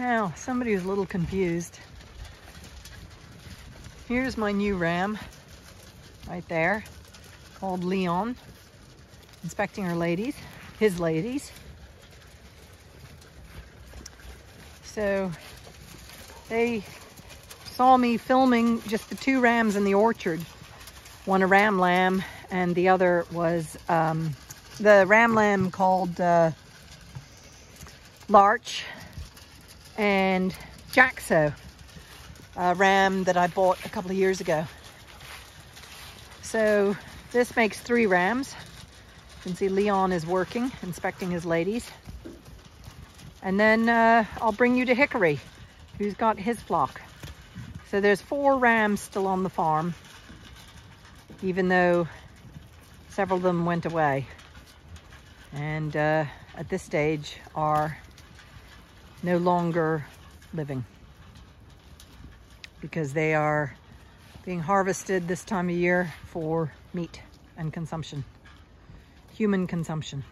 Now, somebody was a little confused. Here's my new ram right there called Leon, inspecting her ladies, his ladies. So they saw me filming just the two rams in the orchard. One a ram lamb and the other was um, the ram lamb called uh, Larch and Jaxo, a ram that I bought a couple of years ago. So this makes three rams. You can see Leon is working, inspecting his ladies. And then uh, I'll bring you to Hickory, who's got his flock. So there's four rams still on the farm, even though several of them went away. And uh, at this stage are no longer living because they are being harvested this time of year for meat and consumption, human consumption.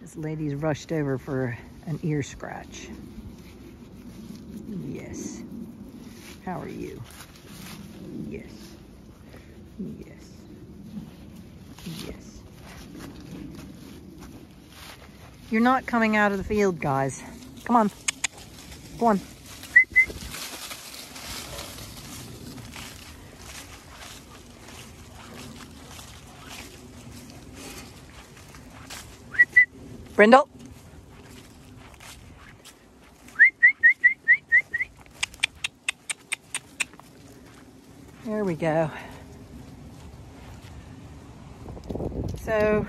This lady's rushed over for an ear scratch. Yes. How are you? Yes. Yes. Yes. You're not coming out of the field, guys. Come on. Go on. Brindle. There we go. So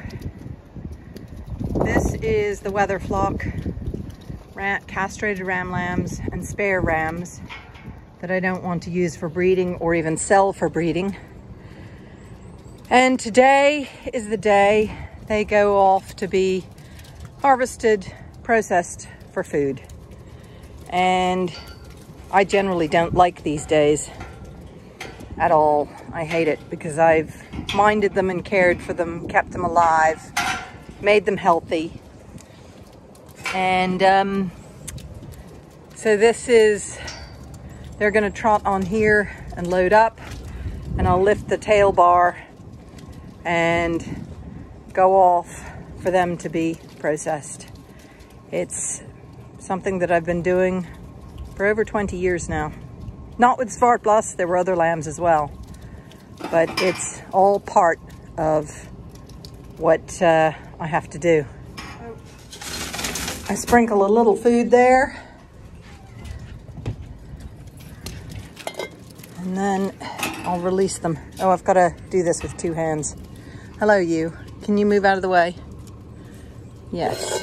is the wether flock, castrated ram lambs and spare rams that I don't want to use for breeding or even sell for breeding. And today is the day they go off to be harvested, processed for food. And I generally don't like these days at all. I hate it because I've minded them and cared for them, kept them alive, made them healthy. And um, so this is, they're gonna trot on here and load up and I'll lift the tail bar and go off for them to be processed. It's something that I've been doing for over 20 years now. Not with Zwartbles, there were other lambs as well, but it's all part of what uh, I have to do. I sprinkle a little food there. And then I'll release them. Oh, I've got to do this with two hands. Hello, you. Can you move out of the way? Yes.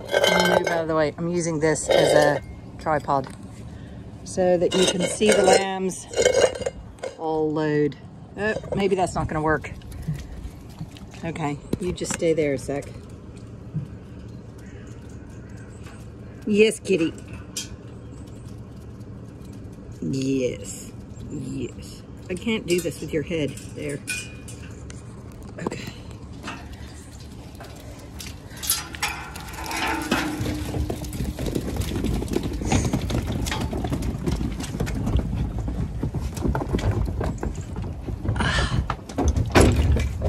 Move out of the way? I'm using this as a tripod so that you can see the lambs all load. Oh, maybe that's not going to work. Okay, you just stay there a sec. Yes, kitty. Yes. Yes. I can't do this with your head. There. Okay.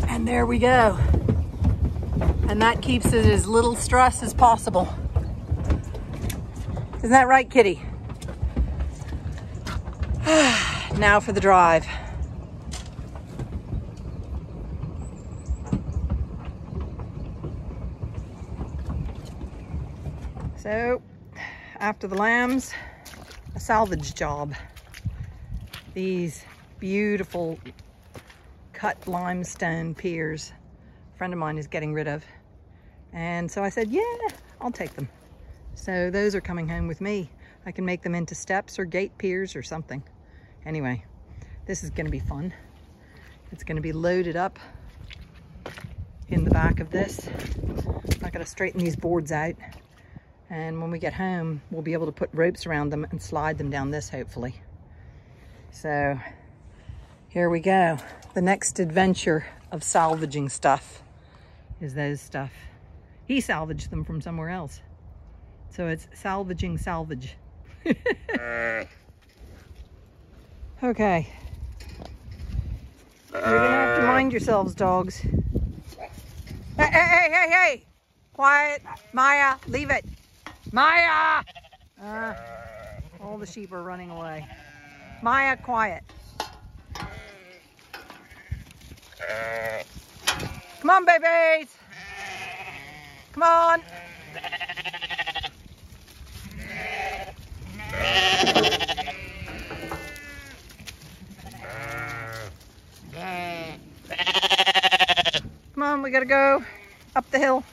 And there we go. And that keeps it as little stress as possible. Isn't that right, kitty? now for the drive. So, after the lambs, a salvage job. These beautiful cut limestone piers a friend of mine is getting rid of. And so I said, yeah, I'll take them. So those are coming home with me. I can make them into steps or gate piers or something. Anyway, this is gonna be fun. It's gonna be loaded up in the back of this. I gotta straighten these boards out. And when we get home, we'll be able to put ropes around them and slide them down this, hopefully. So here we go. The next adventure of salvaging stuff is those stuff. He salvaged them from somewhere else. So it's salvaging salvage. okay. You're gonna have to mind yourselves, dogs. Hey, hey, hey, hey, hey! Quiet. Maya, leave it. Maya! Uh, all the sheep are running away. Maya, quiet. Come on, babies. Come on. Come on, we gotta go up the hill.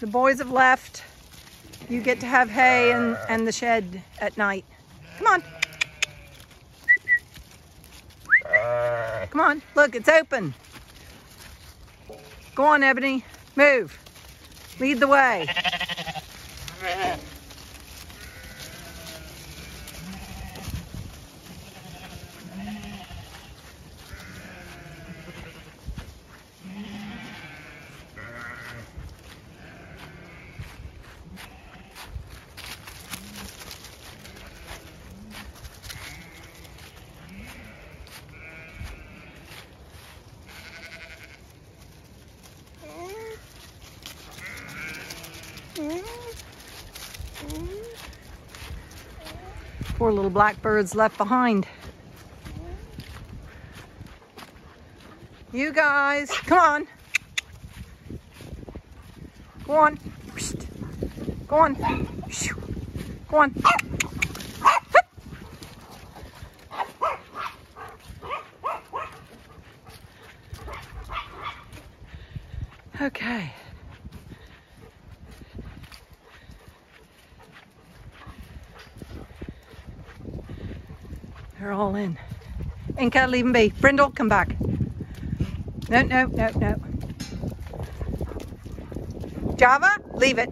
The boys have left. You get to have hay and, and the shed at night. Come on. Come on, look, it's open. Go on, Ebony, move. Lead the way. Poor little blackbirds left behind. You guys, come on. Go on. Go on. Go on. Okay. They're all in. Ain't gotta leave them be. Brindle, come back. No, no, no, no. Java, leave it.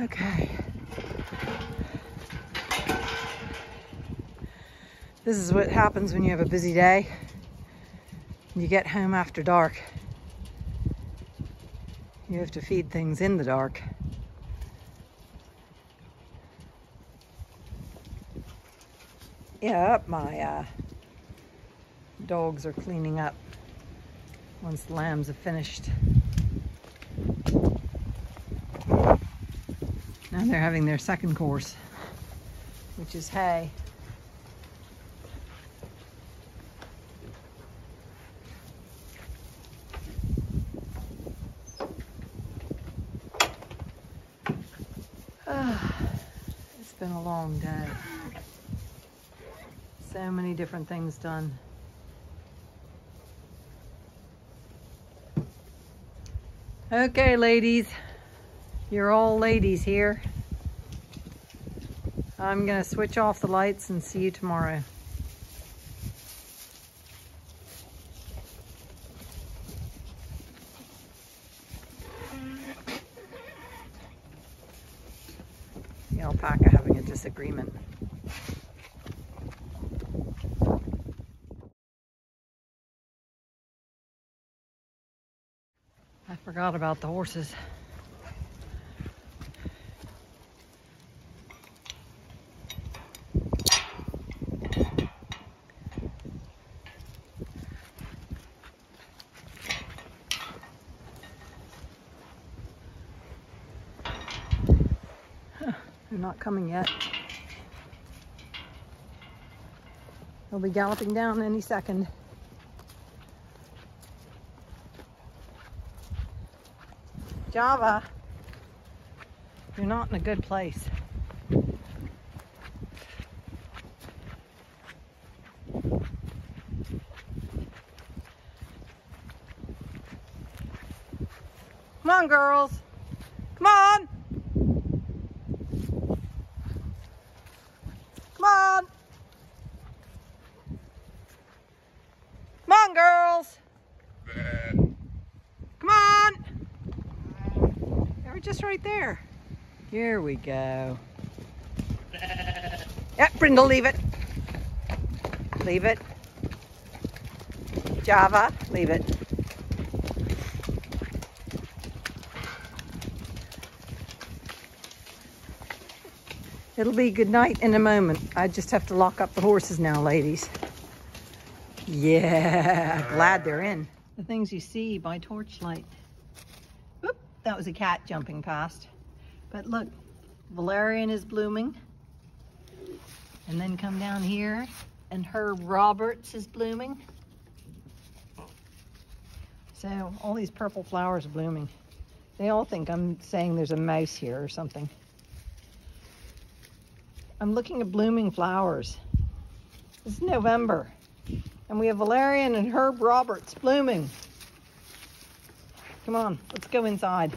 Okay. This is what happens when you have a busy day. You get home after dark. You have to feed things in the dark. Yeah, my uh, dogs are cleaning up once the lambs have finished. Now they're having their second course, which is hay. Ah, it's been a long day. Different things done. Okay, ladies. You're all ladies here. I'm going to switch off the lights and see you tomorrow. The alpaca having a disagreement. Forgot about the horses. They're not coming yet. They'll be galloping down any second. Java, you're not in a good place. Come on, girls. this right there. Here we go. Yep, Brindle, leave it. Leave it. Java, leave it. It'll be good night in a moment. I just have to lock up the horses now, ladies. Yeah, glad they're in. The things you see by torchlight. That was a cat jumping past. But look, valerian is blooming. And then come down here and Herb Roberts is blooming. So all these purple flowers are blooming. They all think I'm saying there's a mouse here or something. I'm looking at blooming flowers. It's November. And we have Valerian and Herb Roberts blooming. Come on, let's go inside.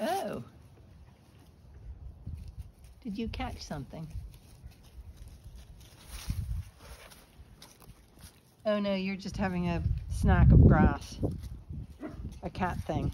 Oh. Did you catch something? Oh no, you're just having a snack of grass. A cat thing.